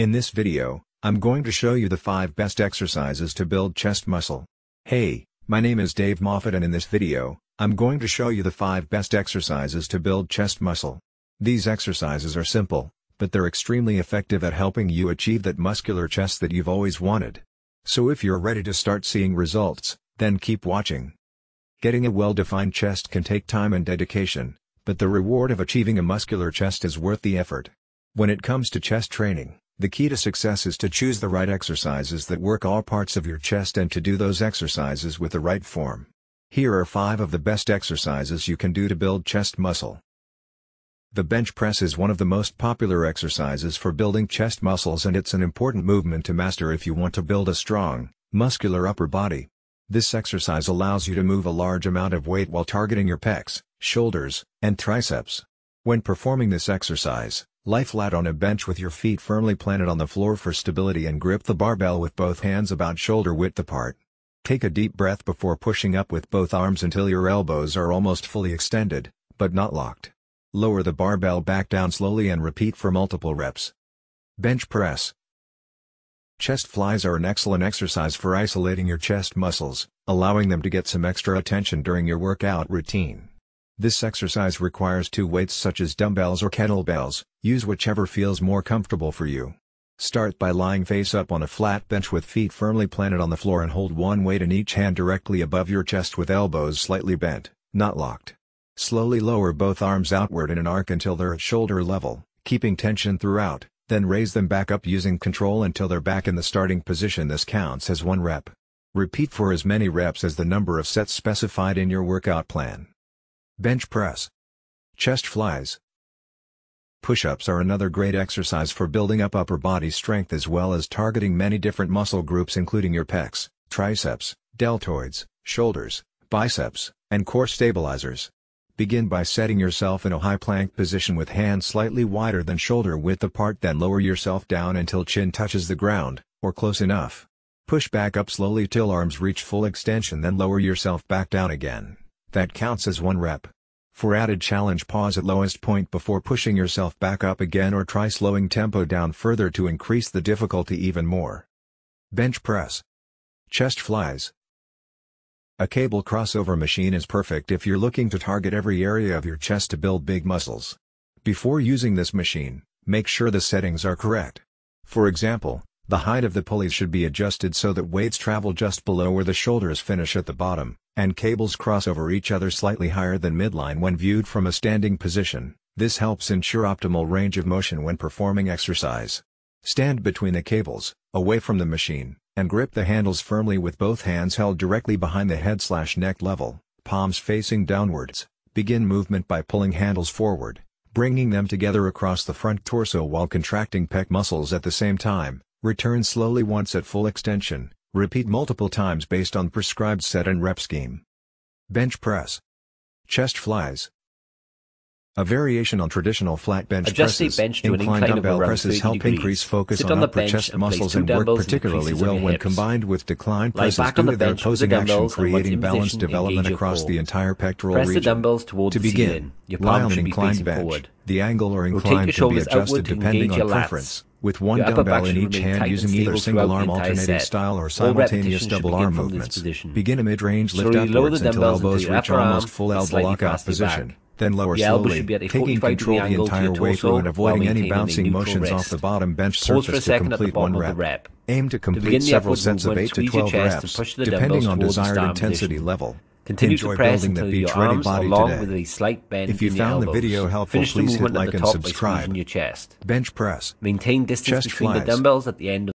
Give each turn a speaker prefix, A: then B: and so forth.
A: In this video, I'm going to show you the 5 best exercises to build chest muscle. Hey, my name is Dave Moffat and in this video, I'm going to show you the 5 best exercises to build chest muscle. These exercises are simple, but they're extremely effective at helping you achieve that muscular chest that you've always wanted. So if you're ready to start seeing results, then keep watching. Getting a well-defined chest can take time and dedication, but the reward of achieving a muscular chest is worth the effort. When it comes to chest training, the key to success is to choose the right exercises that work all parts of your chest and to do those exercises with the right form. Here are 5 of the best exercises you can do to build chest muscle. The bench press is one of the most popular exercises for building chest muscles and it's an important movement to master if you want to build a strong, muscular upper body. This exercise allows you to move a large amount of weight while targeting your pecs, shoulders, and triceps. When performing this exercise, Lie flat on a bench with your feet firmly planted on the floor for stability and grip the barbell with both hands about shoulder width apart. Take a deep breath before pushing up with both arms until your elbows are almost fully extended, but not locked. Lower the barbell back down slowly and repeat for multiple reps. Bench press. Chest flies are an excellent exercise for isolating your chest muscles, allowing them to get some extra attention during your workout routine. This exercise requires two weights such as dumbbells or kettlebells, use whichever feels more comfortable for you. Start by lying face up on a flat bench with feet firmly planted on the floor and hold one weight in each hand directly above your chest with elbows slightly bent, not locked. Slowly lower both arms outward in an arc until they're at shoulder level, keeping tension throughout, then raise them back up using control until they're back in the starting position this counts as one rep. Repeat for as many reps as the number of sets specified in your workout plan. Bench press. Chest flies. Push-ups are another great exercise for building up upper body strength as well as targeting many different muscle groups including your pecs, triceps, deltoids, shoulders, biceps, and core stabilizers. Begin by setting yourself in a high plank position with hands slightly wider than shoulder width apart then lower yourself down until chin touches the ground, or close enough. Push back up slowly till arms reach full extension then lower yourself back down again. That counts as one rep. For added challenge pause at lowest point before pushing yourself back up again or try slowing tempo down further to increase the difficulty even more. Bench press. Chest flies. A cable crossover machine is perfect if you're looking to target every area of your chest to build big muscles. Before using this machine, make sure the settings are correct. For example, the height of the pulleys should be adjusted so that weights travel just below where the shoulders finish at the bottom, and cables cross over each other slightly higher than midline when viewed from a standing position. This helps ensure optimal range of motion when performing exercise. Stand between the cables, away from the machine, and grip the handles firmly with both hands held directly behind the head slash neck level, palms facing downwards. Begin movement by pulling handles forward, bringing them together across the front torso while contracting pec muscles at the same time. Return slowly once at full extension, repeat multiple times based on prescribed set and rep scheme. Bench press. Chest flies. A variation on traditional flat bench
B: Adjust
A: presses,
B: bench to an incline
A: dumbbell presses help
B: degrees.
A: increase focus
B: Sit
A: on,
B: on the
A: upper chest
B: and
A: muscles and work
B: the
A: particularly well when combined with decline
B: Lie
A: presses due to their
B: the
A: opposing action
B: dumbbells and once
A: creating
B: in
A: balanced development across the entire pectoral
B: Press the
A: region.
B: dumbbells towards
A: to
B: the
A: begin.
B: Your
A: lie on inclined bench.
B: forward.
A: The angle or incline can be adjusted depending on preference, with one dumbbell in each hand using either single arm
B: the
A: alternating style or simultaneous double arm movements. Begin a mid-range lift
B: the
A: upwards until elbows reach almost full elbow lockout position. Then lower
B: The
A: slowly,
B: should be at a
A: taking control the entire way through and avoiding any bouncing motions off the bottom bench
B: Pause for a
A: surface to complete one rep.
B: rep.
A: Aim to
B: To
A: complete
B: the
A: several sets of 8 to 12 reps, depending on desired intensity
B: position.
A: level.
B: Continue
A: Enjoy
B: to press
A: building the beach ready body today.
B: with a slight bend
A: If you
B: in
A: found the video helpful,
B: Finish
A: please hit like and subscribe.
B: squeezing your chest.
A: Bench press.
B: Maintain distance
A: Chest
B: between
A: flies.
B: the dumbbells at the end